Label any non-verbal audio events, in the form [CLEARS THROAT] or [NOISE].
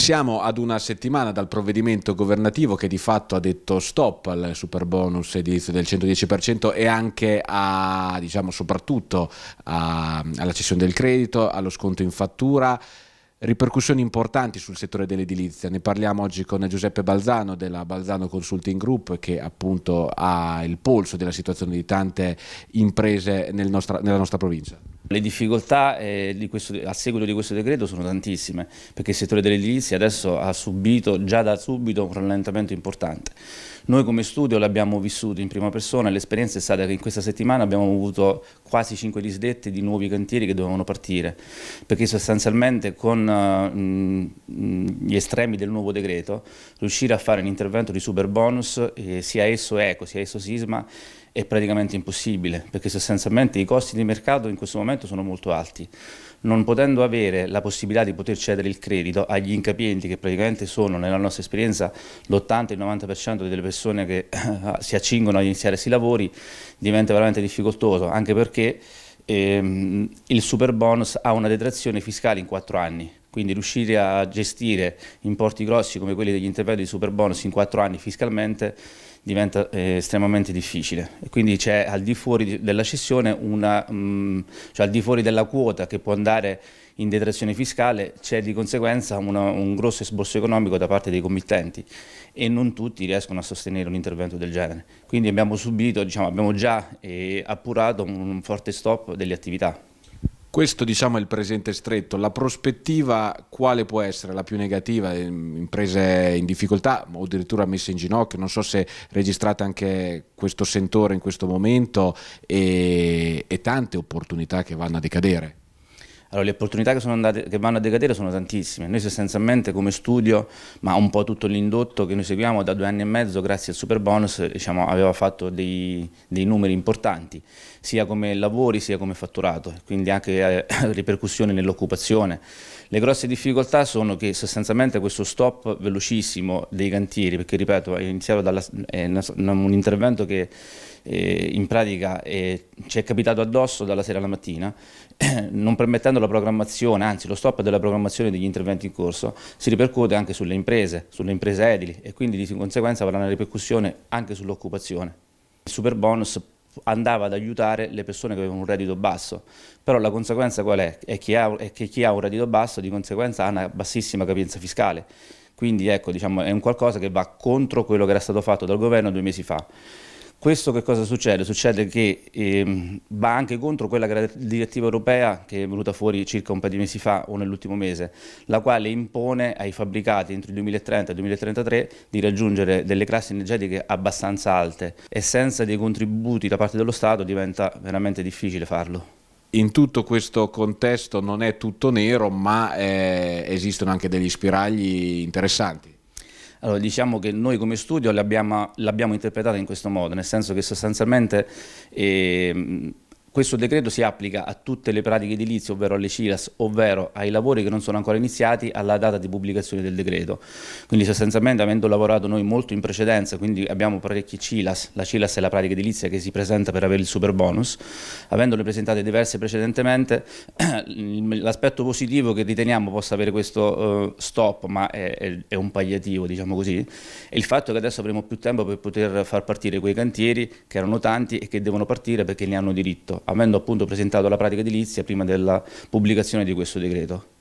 Siamo ad una settimana dal provvedimento governativo che di fatto ha detto stop al super bonus edilizio del 110% e anche a, diciamo, soprattutto a, alla cessione del credito, allo sconto in fattura ripercussioni importanti sul settore dell'edilizia. Ne parliamo oggi con Giuseppe Balzano della Balzano Consulting Group che appunto ha il polso della situazione di tante imprese nel nostra, nella nostra provincia. Le difficoltà eh, questo, a seguito di questo decreto sono tantissime perché il settore dell'edilizia adesso ha subito già da subito un rallentamento importante. Noi come studio l'abbiamo vissuto in prima persona l'esperienza è stata che in questa settimana abbiamo avuto quasi 5 disdette di nuovi cantieri che dovevano partire perché sostanzialmente con uh, gli estremi del nuovo decreto riuscire a fare un intervento di super bonus eh, sia esso eco sia esso sisma è praticamente impossibile perché sostanzialmente i costi di mercato in questo momento sono molto alti. Non potendo avere la possibilità di poter cedere il credito agli incapienti che praticamente sono nella nostra esperienza l'80 il 90% delle persone che si accingono a iniziare questi lavori diventa veramente difficoltoso anche perché ehm, il super bonus ha una detrazione fiscale in 4 anni quindi riuscire a gestire importi grossi come quelli degli interventi di super bonus in 4 anni fiscalmente diventa eh, estremamente difficile e quindi c'è al di fuori della cessione una, mh, mm, cioè al di fuori della quota che può andare in detrazione fiscale c'è di conseguenza una, un grosso esborso economico da parte dei committenti e non tutti riescono a sostenere un intervento del genere. Quindi abbiamo subito, diciamo, abbiamo già eh, appurato un, un forte stop delle attività. Questo diciamo è il presente stretto, la prospettiva quale può essere? La più negativa, imprese in difficoltà o addirittura messe in ginocchio, non so se registrate anche questo sentore in questo momento e, e tante opportunità che vanno a decadere. Allora, le opportunità che, andate, che, vanno a decadere sono tantissime. Noi sostanzialmente come studio, ma un po' tutto l'indotto che noi seguiamo da due anni e mezzo, grazie al super bonus, diciamo, aveva fatto dei, dei, numeri importanti, sia come lavori sia come fatturato, quindi anche eh, [LAUGHS] ripercussioni nell'occupazione. Le grosse difficoltà sono che sostanzialmente questo stop velocissimo dei cantieri, perché ripeto, è iniziato da un intervento che eh, in pratica eh, ci è capitato addosso dalla sera alla mattina, [CLEARS THROAT] non permettendo la programmazione, anzi lo stop della programmazione degli interventi in corso, si ripercuote anche sulle imprese, sulle imprese edili e quindi di conseguenza avrà una ripercussione anche sull'occupazione. Il super bonus andava ad aiutare le persone che avevano un reddito basso, però la conseguenza qual è? È che, ha, è che chi ha un reddito basso di conseguenza ha una bassissima capienza fiscale, quindi ecco, diciamo, è un qualcosa che va contro quello che era stato fatto dal governo due mesi fa. Questo che cosa succede? Succede che eh, va anche contro quella che era la direttiva europea che è venuta fuori circa un paio di mesi fa o nell'ultimo mese, la quale impone ai fabbricati entro il 2030 e il 2033 di raggiungere delle classi energetiche abbastanza alte e senza dei contributi da parte dello Stato diventa veramente difficile farlo. In tutto questo contesto non è tutto nero, ma eh, esistono anche degli spiragli interessanti. Allora, diciamo che noi come studio l'abbiamo interpretata in questo modo, nel senso che sostanzialmente eh, questo decreto si applica a tutte le pratiche edilizie, ovvero alle CILAS, ovvero ai lavori che non sono ancora iniziati alla data di pubblicazione del decreto. Quindi sostanzialmente avendo lavorato noi molto in precedenza, quindi abbiamo parecchi CILAS, la CILAS è la pratica edilizia che si presenta per avere il super bonus, avendole presentate diverse precedentemente, [CLEARS THROAT] l'aspetto positivo che riteniamo possa avere questo uh, stop, ma è, è, un pagliativo diciamo così, è il fatto che adesso avremo più tempo per poter far partire quei cantieri che erano tanti e che devono partire perché ne hanno diritto avendo appunto presentato la pratica edilizia prima della pubblicazione di questo decreto.